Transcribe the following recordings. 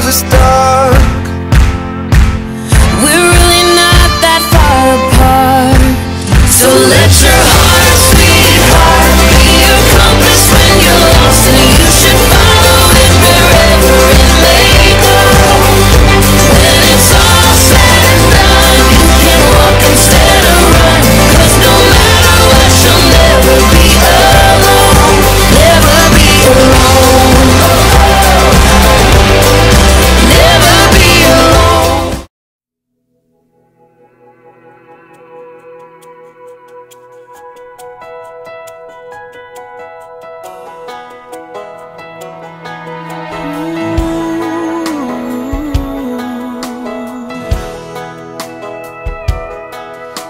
give up cause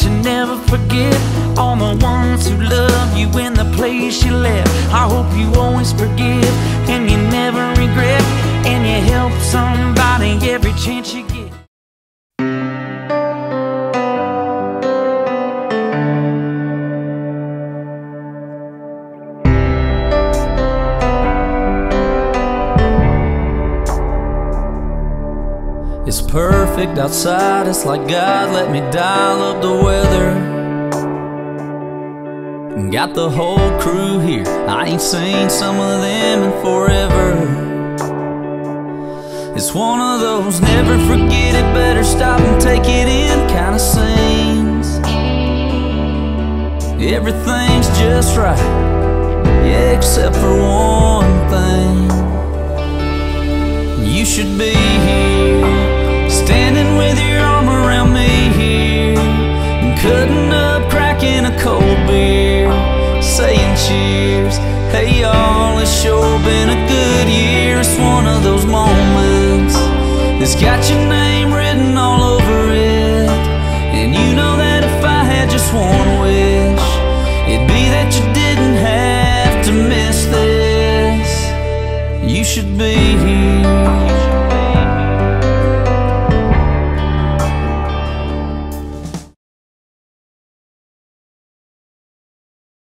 you never forget all the ones who love you in the place you left. I hope you always forgive and you never regret, and you help somebody every chance you get. It's perfect perfect outside, it's like God let me dial up the weather. Got the whole crew here, I ain't seen some of them in forever. It's one of those never forget it, better stop and take it in kind of scenes. Everything's just right, yeah, except for one thing. You should be here, of those moments that's got your name written all over it, and you know that if I had just one wish, it'd be that you didn't have to miss this. You should be here.